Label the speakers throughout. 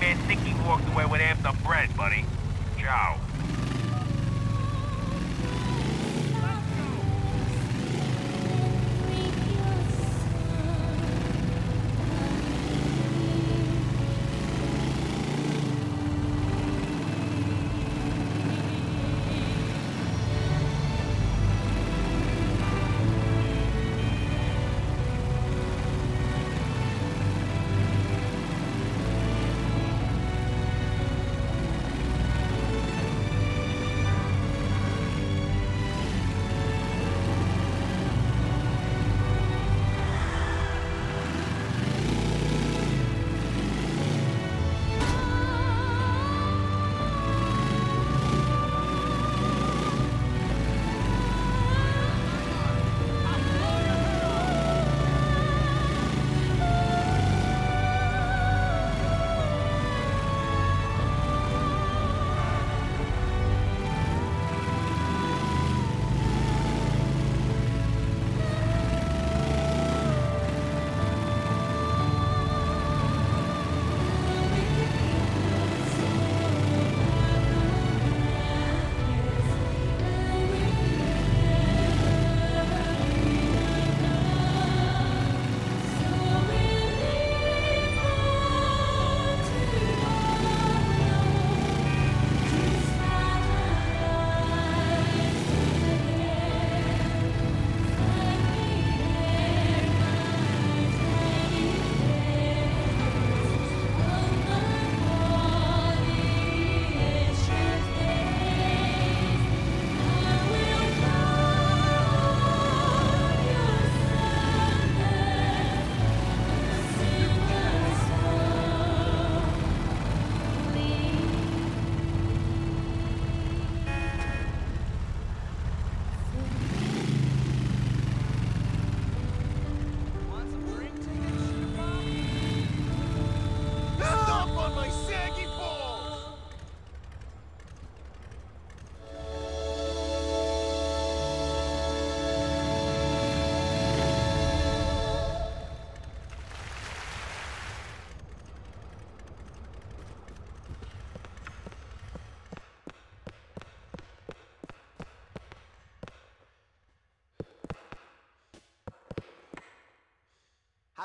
Speaker 1: make think he walked away with half the bread, buddy. Ciao.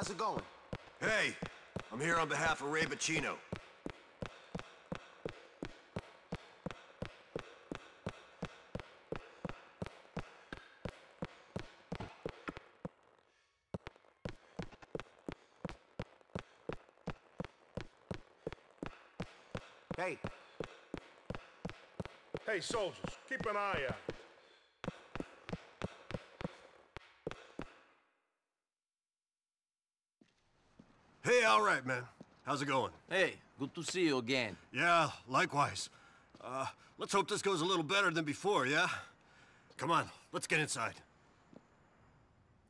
Speaker 2: How's it going?
Speaker 3: Hey, I'm here on behalf of Ray Boccino.
Speaker 2: Hey,
Speaker 4: Hey, soldiers, keep an eye out.
Speaker 3: All right, man. How's it going?
Speaker 5: Hey, good to see you again.
Speaker 3: Yeah, likewise. Uh, let's hope this goes a little better than before, yeah? Come on, let's get inside.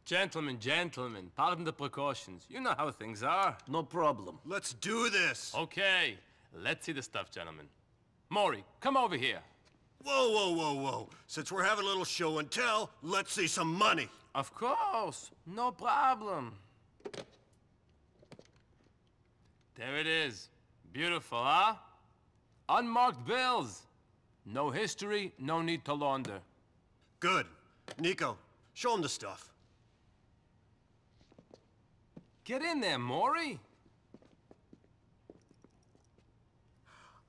Speaker 6: Gentlemen, gentlemen, pardon the precautions. You know how things are.
Speaker 5: No problem.
Speaker 3: Let's do this!
Speaker 6: Okay, let's see the stuff, gentlemen. Maury, come over here.
Speaker 3: Whoa, whoa, whoa, whoa. Since we're having a little show and tell, let's see some money.
Speaker 6: Of course, no problem. There it is. Beautiful, huh? Unmarked bills. No history, no need to launder.
Speaker 3: Good. Nico, show him the stuff.
Speaker 6: Get in there, Maury.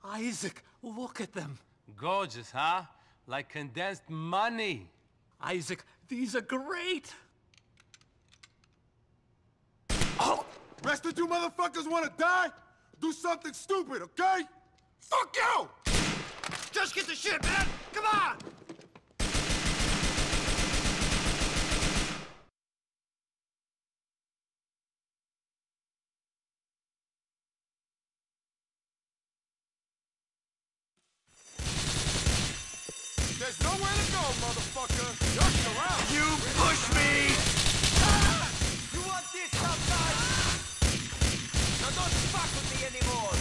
Speaker 7: Isaac, look at them.
Speaker 6: Gorgeous, huh? Like condensed money.
Speaker 7: Isaac, these are great.
Speaker 4: Oh, Rest of you motherfuckers wanna die? Do something stupid, okay? Fuck you!
Speaker 3: Just get the shit, man! Come on!
Speaker 4: There's nowhere to go, motherfucker. fuck with me anymore.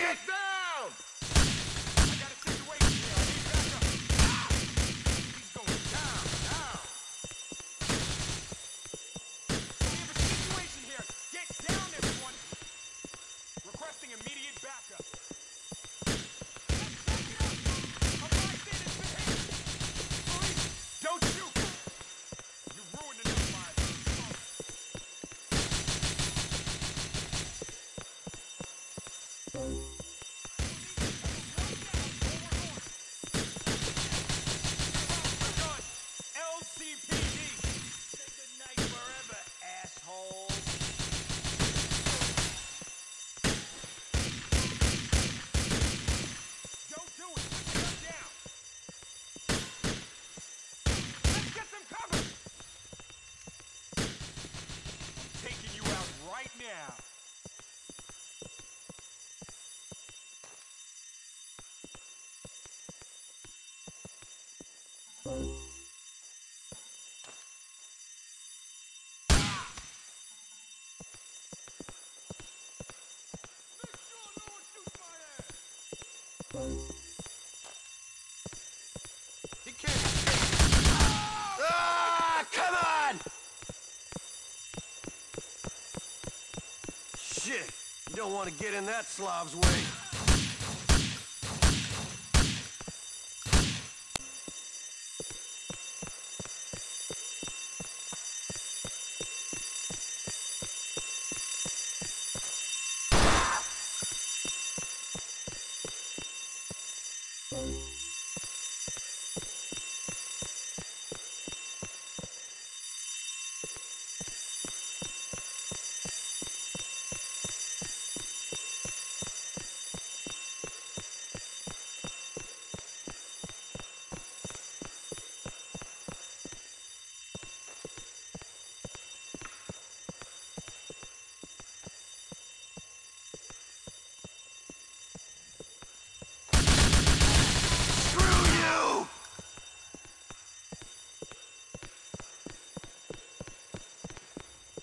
Speaker 4: Get that! меня! Bye. You don't
Speaker 3: want to get in that slob's way.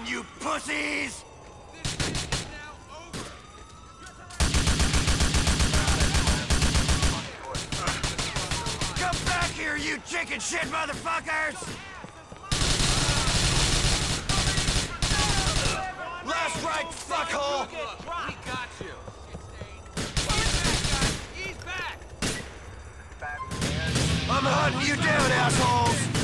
Speaker 3: on, you pussies! Come back here, you chicken shit motherfuckers! Last right, fuckhole!
Speaker 6: We got you!
Speaker 3: I'm hunting you down, assholes!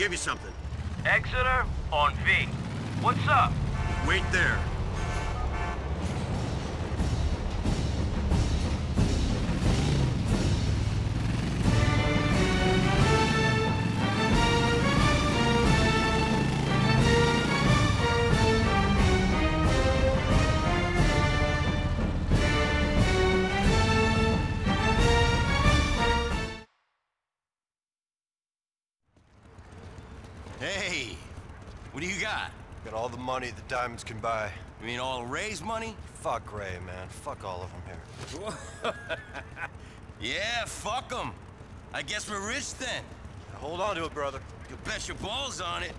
Speaker 1: Give you something.
Speaker 8: Exeter on V. What's up?
Speaker 1: Wait there.
Speaker 3: Got?
Speaker 1: All the money the diamonds can buy.
Speaker 3: You mean all Ray's money?
Speaker 1: Fuck Ray, man. Fuck all of them here.
Speaker 3: Yeah, fuck 'em. I guess we're rich then.
Speaker 1: Hold on to it, brother.
Speaker 3: You bet your balls on it.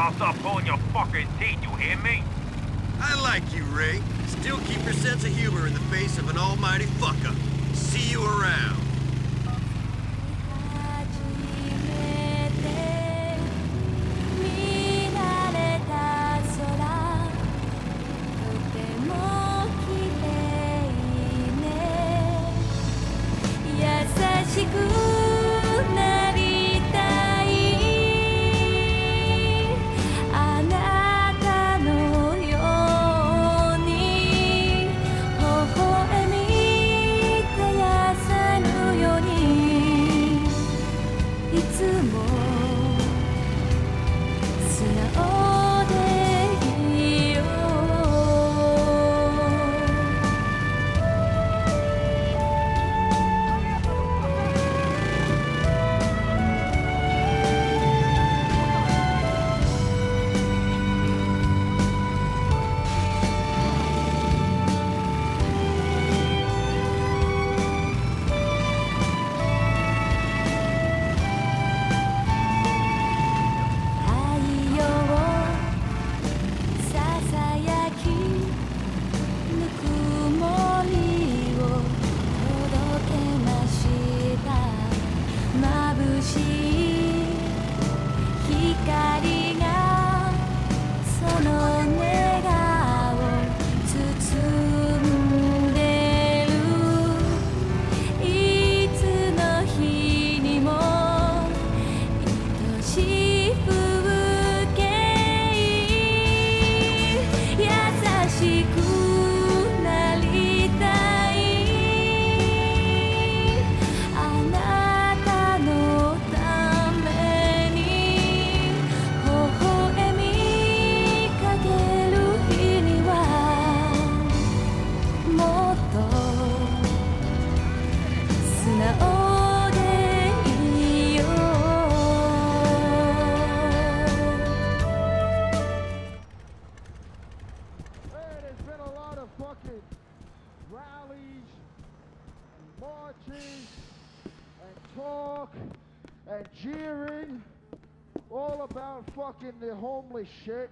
Speaker 8: I'll start pulling your fucking teeth, you hear me?
Speaker 1: I like you, Ray. Still keep your sense of humor in the face of an almighty fuck-up. See you around.
Speaker 9: And jeering all about fucking the homeless shit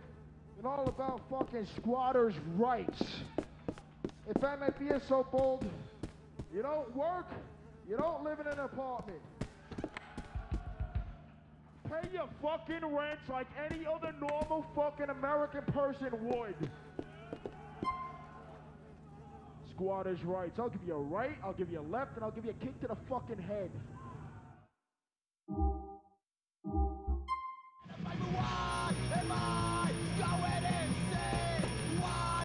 Speaker 9: and all about fucking squatters' rights. If I may be so bold, you don't work, you don't live in an apartment. Pay your fucking rent like any other normal fucking American person would. Squatters' rights. I'll give you a right, I'll give you a left, and I'll give you a kick to the fucking head.